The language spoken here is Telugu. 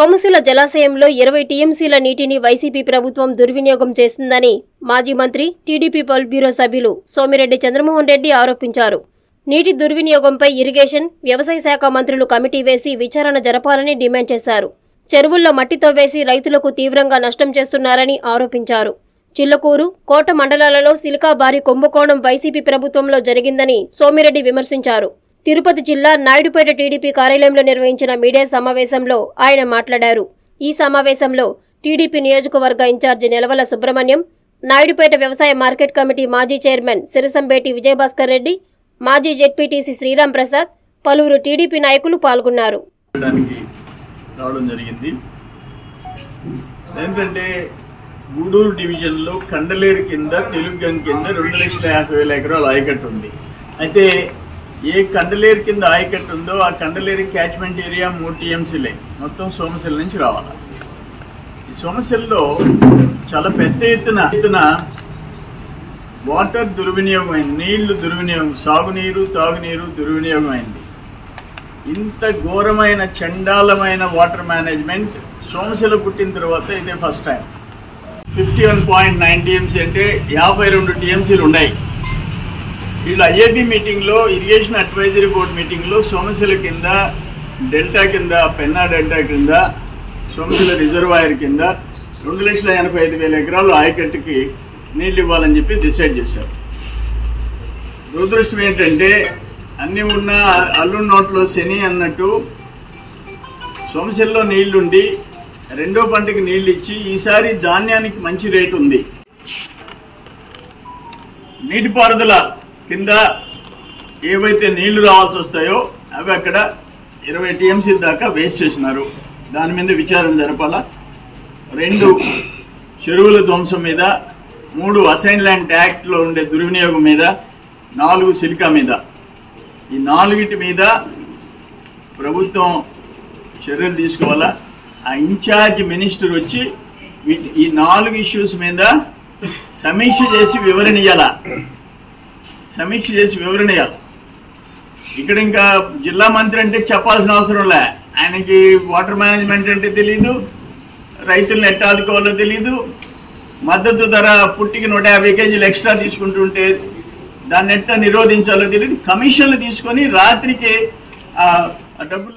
సోమశిల జలాశయంలో ఇరవై టీఎంసీల నీటిని వైసీపీ ప్రభుత్వం దుర్వినియోగం చేసిందని మాజీ మంత్రి టీడీపీ పొల్ బ్యూరో సభ్యులు సోమిరెడ్డి చంద్రమోహన్ రెడ్డి ఆరోపించారు. నీటి దుర్వినియోగంపై ఇరిగేషన్ వ్యవసాయ శాఖ మంత్రులు కమిటీ వేసి విచారణ జరపాలని డిమాండ్ చేశారు. చెరువుల్లో మట్టితో వేసి రైతులకు తీవ్రంగా నష్టం చేస్తున్నారని ఆరోపించారు. చిల్లకూరు కోట మండలాలలో సిలికా భారీ కుంభకోణం వైసీపీ ప్రభుత్వంలో జరిగిందని సోమిరెడ్డి విమర్శించారు. తిరుపతి జిల్లా నాయుడుపేట టీడీపీ కార్యాలయంలో నిర్వహించిన మీడియా సమావేశంలో ఆయన మాట్లాడారు. ఈ సమావేశంలో టీడీపీ నియోజకవర్గ ఇన్ఛార్జి నెలవల సుబ్రహ్మణ్యం నాయుడుపేట వ్యవసాయ మార్కెట్ కమిటీ మాజీ చైర్మన్ సిరసంబేటి విజయభాస్కర్ రెడ్డి మాజీ జెడ్పీటీసీ శ్రీరామ్ ప్రసాద్ పలువురు టీడీపీ నాయకులు పాల్గొన్నారు. ఏంటంటే గూడూరు డివిజన్లో కండలేరు కింద తెలుగుగం కింద రెండు లక్షల యాభై వేల ఎకరాల ఆయకట్టు ఉంది. అయితే ఏ కండలేరు కింద ఆయకట్టు ఉందో ఆ కండలేరు క్యాచ్మెంట్ ఏరియా మూడు టీఎంసీలే. మొత్తం సోమశిల నుంచి రావాలి. ఈ సోమశిలలో చాలా పెద్ద ఎత్తున ఎత్తున వాటర్ దుర్వినియోగం అయింది నీళ్ళు దుర్వినియోగం సాగునీరు తాగునీరు దుర్వినియోగం అయింది ఇంత ఘోరమైన చండాలమైన వాటర్ మేనేజ్మెంట్ సోమశిల పుట్టిన తర్వాత ఇదే first time. Fifty one point nine TMC అంటే యాభై రెండు టీఎంసీలు ఉన్నాయి. వీళ్ళు ఐఏబీ మీటింగ్లో ఇరిగేషన్ అడ్వైజరీ బోర్డు మీటింగ్లో సోమశిల కింద డెల్టా కింద పెన్నా డెల్టా కింద సోమశిల రిజర్వాయర్ కింద రెండు లక్షల ఎనభై ఐదు వేల ఎకరాలు ఆయకట్టుకి నీళ్ళు ఇవ్వాలని చెప్పి డిసైడ్ చేశారు. దురదృష్టం ఏంటంటే అన్నీ ఉన్న అల్లు నోట్లో శని అన్నట్టు సోమశిలలో నీళ్ళుండి రెండో పంటకి నీళ్ళు ఇచ్చి ఈసారి ధాన్యానికి మంచి రేటు ఉంది. నీటిపారుదల కింద ఏవైతే నీళ్ళు రావాల్సి వస్తాయో అవి అక్కడ ఇరవై టీఎంసీ దాకా వేస్ట్ చేసినారు. దాని మీద విచారణ జరపాల. రెండు చెరువుల ధ్వంసం మీద మూడు అసైన్ ల్యాండ్ యాక్ట్లో ఉండే దుర్వినియోగం మీద నాలుగు సిలికా మీద. ఈ నాలుగిటి మీద ప్రభుత్వం చర్యలు తీసుకోవాలా? ఆ ఇన్ఛార్జ్ మినిస్టర్ వచ్చి ఈ నాలుగు ఇష్యూస్ మీద సమీక్ష చేసి వివరణ ఇవ్వాలా సమీక్ష చేసి వివరణ ఇవ్వాలి ఇక్కడ ఇంకా జిల్లా మంత్రి అంటే చెప్పాల్సిన అవసరం లే. ఆయనకి వాటర్ మేనేజ్మెంట్ అంటే తెలియదు రైతులను ఎట్లా ఆదుకోవాలో తెలియదు మద్దతు ధర పుట్టికి నూట యాభై కేజీలు ఎక్స్ట్రా తీసుకుంటుంటే దాన్ని ఎట్లా నిరోధించాలో తెలియదు కమిషన్లు తీసుకొని రాత్రికి డబ్బులు